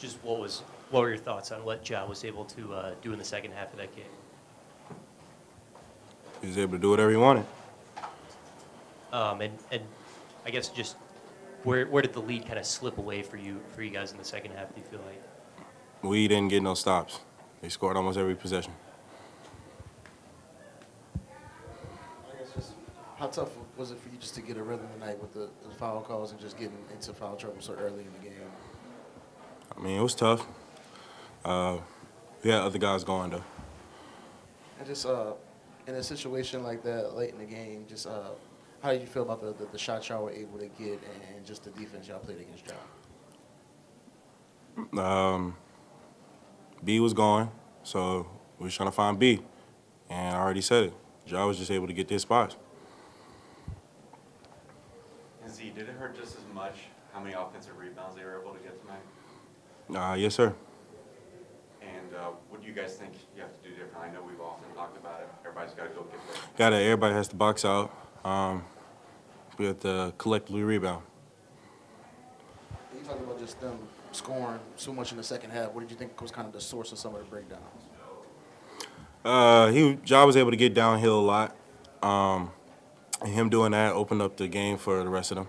just what was, what were your thoughts on what Ja was able to uh, do in the second half of that game? He was able to do whatever he wanted. Um, and, and I guess just where, where did the lead kind of slip away for you, for you guys in the second half, do you feel like? We didn't get no stops. They scored almost every possession. I guess just how tough was it for you just to get a rhythm tonight with the, the foul calls and just getting into foul trouble so early in the game? I mean, it was tough. Uh, we had other guys going though. And just uh, in a situation like that late in the game, just uh, how did you feel about the, the, the shots y'all were able to get and just the defense y'all played against y'all? Um, B was gone, so we was trying to find B. And I already said it. Ja was just able to get their spots. And Z, did it hurt just as much how many offensive rebounds they were able to get tonight? Uh, yes, sir. And uh, what do you guys think you have to do differently? I know we've often talked about it. Everybody's got to go get. Got to. Everybody has to box out. Um, we have to collectively rebound. You talking about just them scoring so much in the second half. What did you think was kind of the source of some of the breakdowns? Uh, he John was able to get downhill a lot. Um, and him doing that opened up the game for the rest of them.